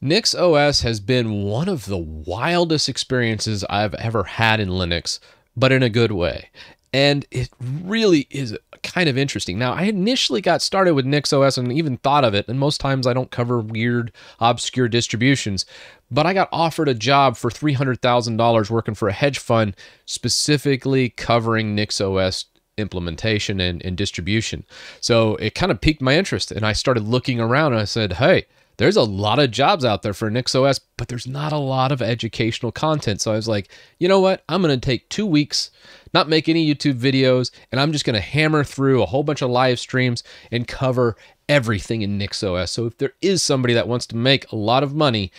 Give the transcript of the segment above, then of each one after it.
Nix OS has been one of the wildest experiences I've ever had in Linux, but in a good way. And it really is kind of interesting. Now, I initially got started with Nix OS and even thought of it, and most times I don't cover weird, obscure distributions, but I got offered a job for $300,000 working for a hedge fund specifically covering Nix OS implementation and, and distribution. So it kind of piqued my interest, and I started looking around and I said, hey, there's a lot of jobs out there for NixOS, but there's not a lot of educational content. So I was like, you know what? I'm going to take two weeks, not make any YouTube videos, and I'm just going to hammer through a whole bunch of live streams and cover everything in NixOS. So if there is somebody that wants to make a lot of money,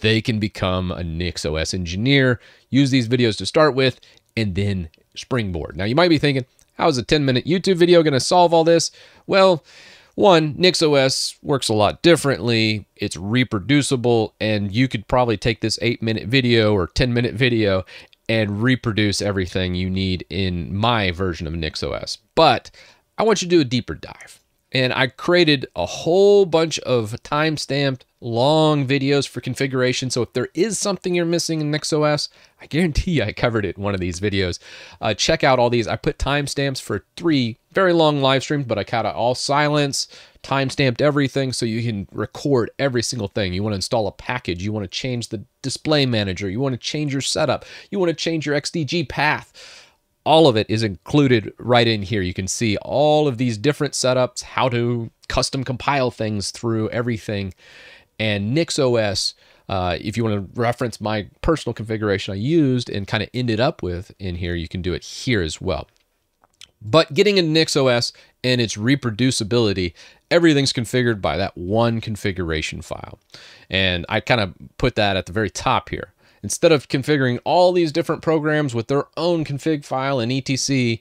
they can become a NixOS engineer, use these videos to start with, and then springboard. Now you might be thinking, how is a 10 minute YouTube video going to solve all this? Well, one, NixOS works a lot differently. It's reproducible, and you could probably take this eight minute video or 10 minute video and reproduce everything you need in my version of NixOS. But I want you to do a deeper dive. And I created a whole bunch of time stamped long videos for configuration. So if there is something you're missing in NixOS, I guarantee I covered it in one of these videos. Uh, check out all these. I put timestamps for three very long live streams, but I cut out all silence, timestamped everything so you can record every single thing. You want to install a package, you want to change the display manager, you want to change your setup, you want to change your XDG path all of it is included right in here. You can see all of these different setups, how to custom compile things through everything. And NixOS, uh, if you want to reference my personal configuration I used and kind of ended up with in here, you can do it here as well. But getting into NixOS and its reproducibility, everything's configured by that one configuration file. And I kind of put that at the very top here. Instead of configuring all these different programs with their own config file in etc,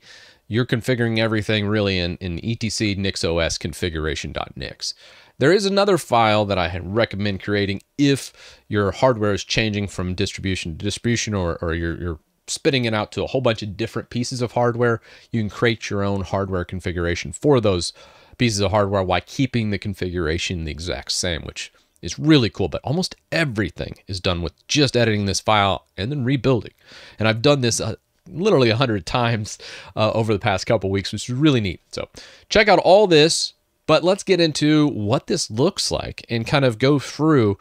you're configuring everything really in, in etc nixos configuration.nix. There is another file that I recommend creating if your hardware is changing from distribution to distribution or, or you're, you're spitting it out to a whole bunch of different pieces of hardware. You can create your own hardware configuration for those pieces of hardware while keeping the configuration the exact same, which is really cool, but almost everything is done with just editing this file and then rebuilding. And I've done this uh, literally a hundred times uh, over the past couple weeks, which is really neat. So check out all this, but let's get into what this looks like and kind of go through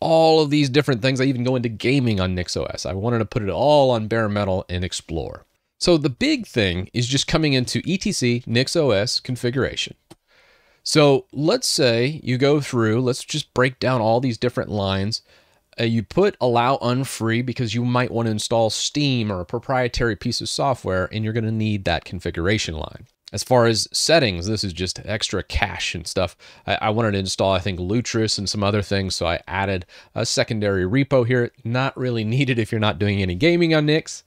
all of these different things. I even go into gaming on NixOS. I wanted to put it all on bare metal and explore. So the big thing is just coming into etc NixOS configuration. So let's say you go through, let's just break down all these different lines. Uh, you put allow unfree because you might want to install Steam or a proprietary piece of software and you're going to need that configuration line. As far as settings, this is just extra cache and stuff. I, I, wanted to install, I think, Lutris and some other things, so I added a secondary repo here. Not really needed if you're not doing any gaming on Nix.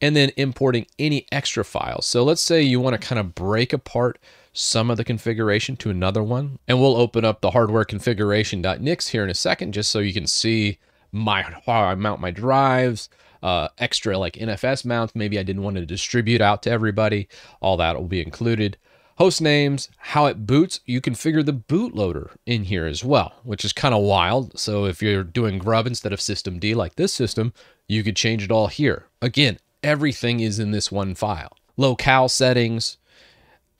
And then importing any extra files. So let's say you want to kind of break apart some of the configuration to another one. And we'll open up the hardware configuration.nix here in a second, just so you can see my how I mount my drives, uh, extra like NFS mounts. Maybe I didn't want to distribute out to everybody. All that will be included. Host names, how it boots, you configure the bootloader in here as well, which is kind of wild. So if you're doing grub instead of systemd like this system, you could change it all here. Again, everything is in this one file. Locale settings,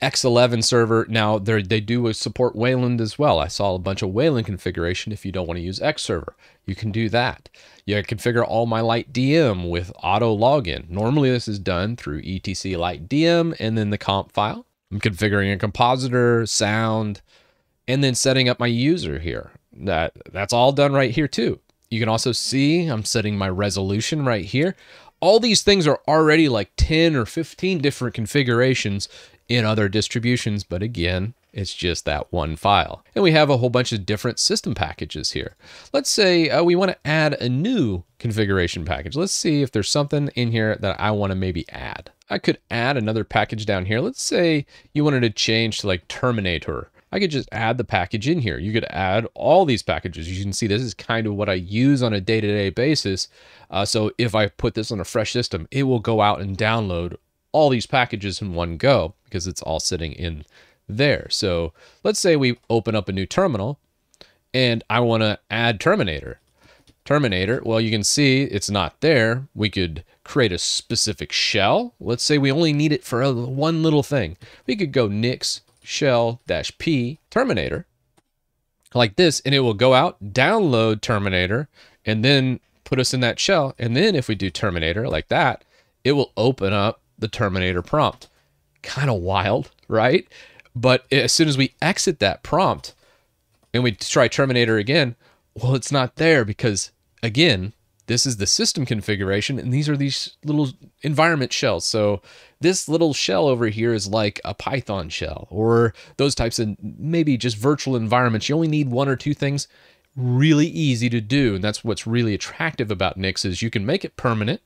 X11 server. Now they do support Wayland as well. I saw a bunch of Wayland configuration. If you don't want to use X server, you can do that. You configure all my light DM with auto login. Normally this is done through etc light DM and then the conf file. I'm configuring a compositor, sound, and then setting up my user here. That that's all done right here too. You can also see I'm setting my resolution right here. All these things are already like 10 or 15 different configurations in other distributions, but again, it's just that one file. And we have a whole bunch of different system packages here. Let's say uh, we want to add a new configuration package. Let's see if there's something in here that I want to maybe add. I could add another package down here. Let's say you wanted to change to like Terminator. I could just add the package in here. You could add all these packages. You can see this is kind of what I use on a day-to-day -day basis. Uh, so if I put this on a fresh system, it will go out and download all these packages in one go because it's all sitting in there. So let's say we open up a new terminal and I want to add Terminator. Terminator, well, you can see it's not there. We could create a specific shell. Let's say we only need it for one little thing. We could go nix shell dash p Terminator like this, and it will go out, download Terminator, and then put us in that shell. And then if we do Terminator like that, it will open up the Terminator prompt. Kind of wild, right? But as soon as we exit that prompt and we try Terminator again, well, it's not there because again, this is the system configuration and these are these little environment shells. So this little shell over here is like a Python shell or those types of maybe just virtual environments. You only need one or two things really easy to do. And that's what's really attractive about Nix is you can make it permanent.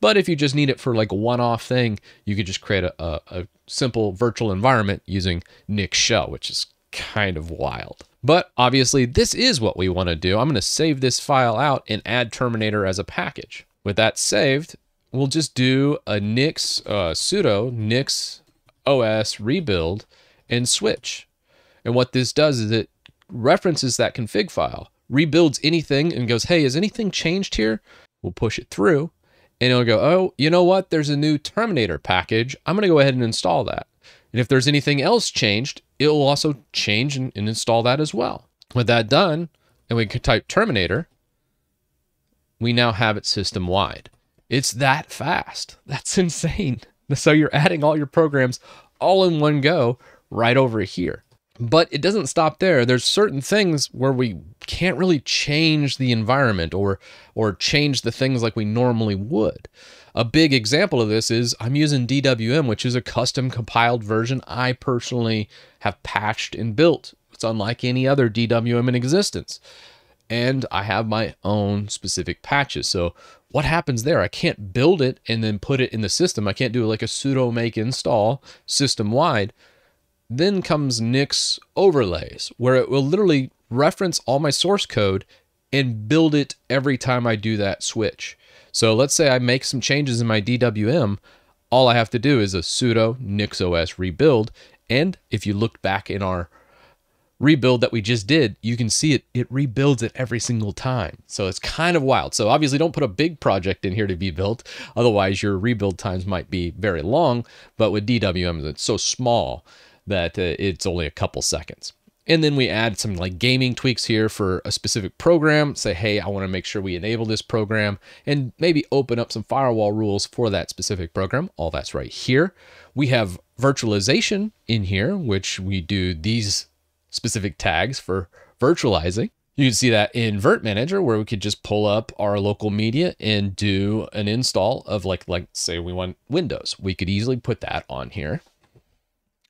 But if you just need it for like a one-off thing, you could just create a, a, a simple virtual environment using Nix shell, which is kind of wild. But obviously this is what we want to do. I'm going to save this file out and add Terminator as a package. With that saved, we'll just do a nix uh, sudo nix os rebuild and switch. And what this does is it references that config file, rebuilds anything and goes, hey, has anything changed here? We'll push it through and it'll go, oh, you know what? There's a new Terminator package. I'm going to go ahead and install that. And if there's anything else changed, it will also change and, and install that as well. With that done, and we can type Terminator, we now have it system wide. It's that fast. That's insane. So you're adding all your programs all in one go right over here. But it doesn't stop there. There's certain things where we can't really change the environment or or change the things like we normally would. A big example of this is I'm using DWM, which is a custom compiled version I personally have patched and built. It's unlike any other DWM in existence. And I have my own specific patches. So what happens there? I can't build it and then put it in the system. I can't do like a sudo make install system wide. Then comes Nix overlays, where it will literally reference all my source code and build it every time I do that switch. So let's say I make some changes in my DWM. All I have to do is a sudo nixos rebuild. And if you look back in our rebuild that we just did, you can see it, it rebuilds it every single time. So it's kind of wild. So obviously don't put a big project in here to be built. Otherwise your rebuild times might be very long. But with DWM, it's so small that uh, it's only a couple seconds. And then we add some like gaming tweaks here for a specific program. Say, hey, I want to make sure we enable this program and maybe open up some firewall rules for that specific program. All that's right here. We have virtualization in here, which we do these specific tags for virtualizing. You can see that in Virt Manager where we could just pull up our local media and do an install of like, like say we want Windows. We could easily put that on here.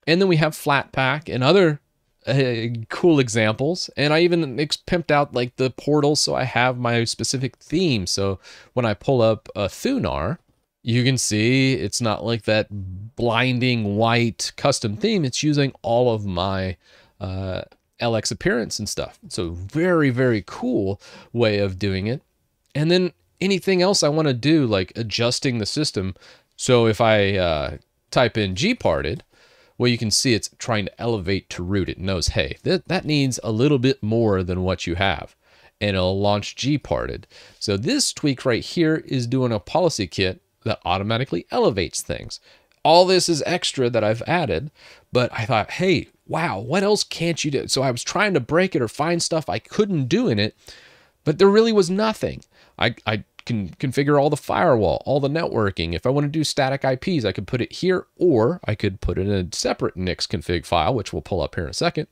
And then we have Flatpak and other uh, cool examples. And I even pimped out like the portal so I have my specific theme. So when I pull up a Thunar, you can see it's not like that blinding white custom theme. It's using all of my uh, LX appearance and stuff. So very, very cool way of doing it. And then anything else I want to do, like adjusting the system. So if I uh, type in gparted, well, you can see it's trying to elevate to root. It knows, hey, that, that needs a little bit more than what you have. And it'll launch gparted. So this tweak right here is doing a policy kit that automatically elevates things. All this is extra that I've added, but I thought, hey, wow, what else can't you do? So I was trying to break it or find stuff I couldn't do in it, but there really was nothing. I, I can configure all the firewall, all the networking. If I want to do static IPs, I could put it here, or I could put it in a separate Nix config file, which we'll pull up here in a second.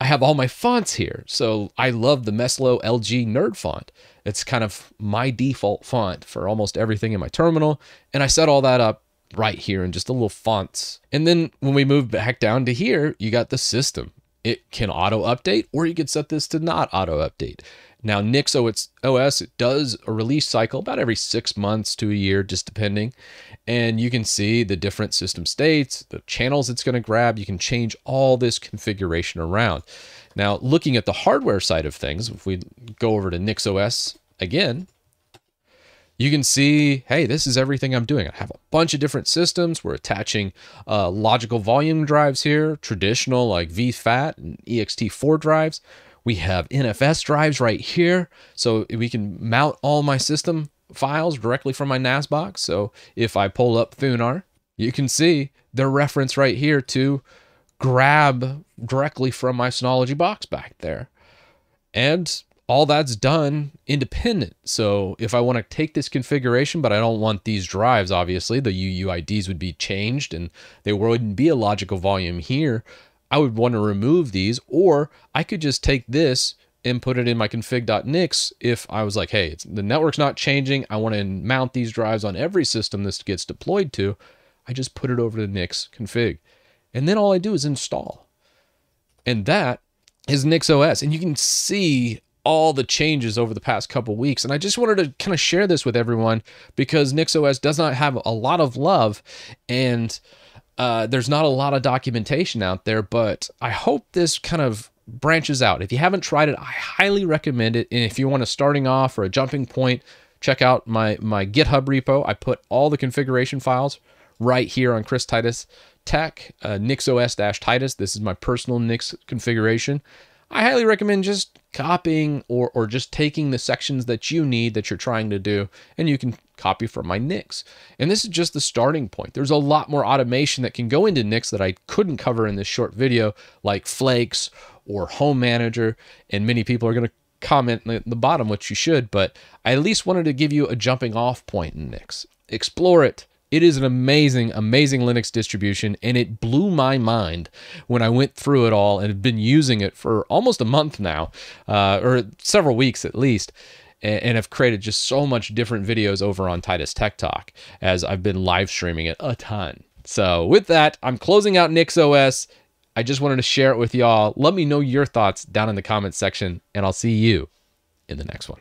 I have all my fonts here. So I love the Meslo LG Nerd font. It's kind of my default font for almost everything in my terminal. And I set all that up right here in just a little fonts. And then when we move back down to here, you got the system. It can auto update, or you could set this to not auto update. Now, Nix OS it does a release cycle about every six months to a year, just depending. And you can see the different system states, the channels it's going to grab. You can change all this configuration around. Now, looking at the hardware side of things, if we go over to Nix OS again, you can see, hey, this is everything I'm doing. I have a bunch of different systems. We're attaching uh, logical volume drives here, traditional like VFAT and EXT4 drives. We have NFS drives right here. So we can mount all my system files directly from my NAS box. So if I pull up Thunar, you can see the reference right here to grab directly from my Synology box back there. And all that's done independent. So if I want to take this configuration, but I don't want these drives, obviously, the UUIDs would be changed and there wouldn't be a logical volume here. I would want to remove these, or I could just take this and put it in my config.nix if I was like, hey, the network's not changing. I want to mount these drives on every system this gets deployed to. I just put it over to Nix config. And then all I do is install. And that is NixOS. And you can see all the changes over the past couple weeks. And I just wanted to kind of share this with everyone because NixOS does not have a lot of love and uh, there's not a lot of documentation out there, but I hope this kind of branches out. If you haven't tried it, I highly recommend it. And if you want a starting off or a jumping point, check out my, my GitHub repo. I put all the configuration files right here on Chris Titus Tech, uh, NixOS-Titus. This is my personal Nix configuration. I highly recommend just copying or, or just taking the sections that you need that you're trying to do, and you can copy from my Nix. And this is just the starting point. There's a lot more automation that can go into Nix that I couldn't cover in this short video, like Flakes or Home Manager, and many people are going to comment in the bottom, which you should, but I at least wanted to give you a jumping off point in Nix. Explore it, it is an amazing, amazing Linux distribution, and it blew my mind when I went through it all and have been using it for almost a month now, uh, or several weeks at least, and, have created just so much different videos over on Titus Tech Talk as I've been live streaming it a ton. So with that, I'm closing out NixOS. I just wanted to share it with y'all. Let me know your thoughts down in the comments section, and I'll see you in the next one.